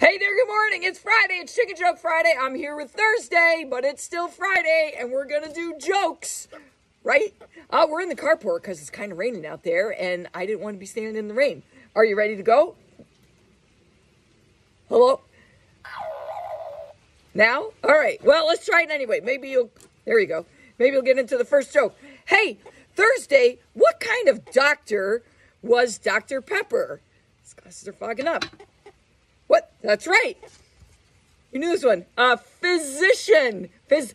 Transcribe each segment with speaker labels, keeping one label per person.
Speaker 1: Hey there, good morning. It's Friday. It's Chicken Joke Friday. I'm here with Thursday, but it's still Friday, and we're going to do jokes, right? Uh, we're in the carport because it's kind of raining out there, and I didn't want to be standing in the rain. Are you ready to go? Hello? Now? All right. Well, let's try it anyway. Maybe you'll. There you go. Maybe you'll get into the first joke. Hey, Thursday, what kind of doctor was Dr. Pepper? His glasses are fogging up. What? That's right. You knew this one. A physician. Phys.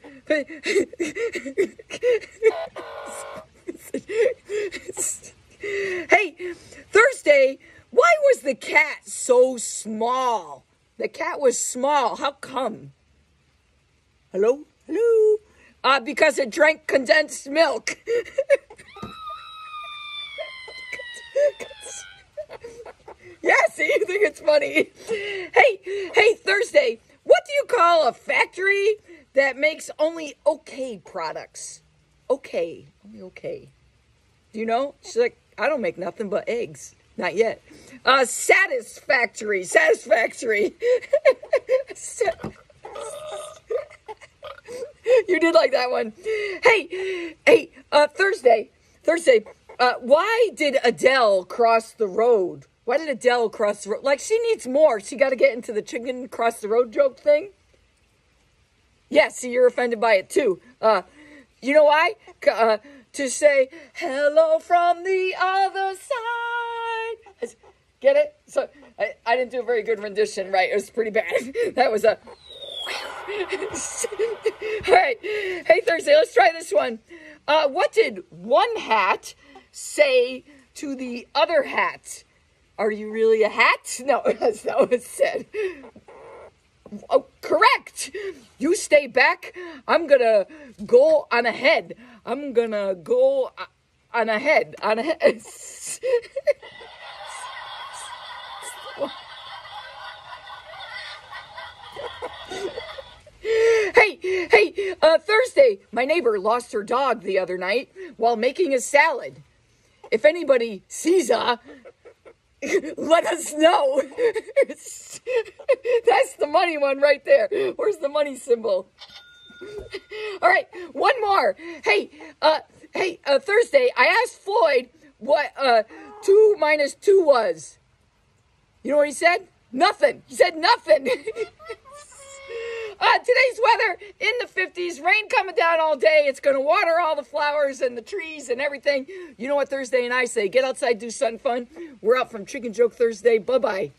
Speaker 1: hey, Thursday. Why was the cat so small? The cat was small. How come? Hello? Hello? Uh, because it drank condensed milk. Yeah, see, you think it's funny. Hey, hey, Thursday, what do you call a factory that makes only okay products? Okay, only okay. Do you know? She's like, I don't make nothing but eggs. Not yet. Uh, satisfactory, satisfactory. you did like that one. Hey, hey, uh, Thursday, Thursday, uh, why did Adele cross the road? Why did Adele cross the road? Like, she needs more. She got to get into the chicken cross the road joke thing. Yeah, you're offended by it too. Uh, you know why? Uh, to say hello from the other side. Get it? So I, I didn't do a very good rendition, right? It was pretty bad. that was a. All right. Hey, Thursday, let's try this one. Uh, what did one hat say to the other hat? Are you really a hat? No, that's not what it said. Oh, correct. You stay back. I'm gonna go on ahead. I'm gonna go on ahead. On ahead. Hey, hey, uh, Thursday, my neighbor lost her dog the other night while making a salad. If anybody sees her, let us know. That's the money one right there. Where's the money symbol? All right, one more. Hey, uh, hey, uh, Thursday, I asked Floyd what uh two minus two was. You know what he said? Nothing. He said nothing. Uh, today's weather in the 50s, rain coming down all day. It's going to water all the flowers and the trees and everything. You know what Thursday and I say? Get outside, do something fun. We're out from Chicken Joke Thursday. Bye bye.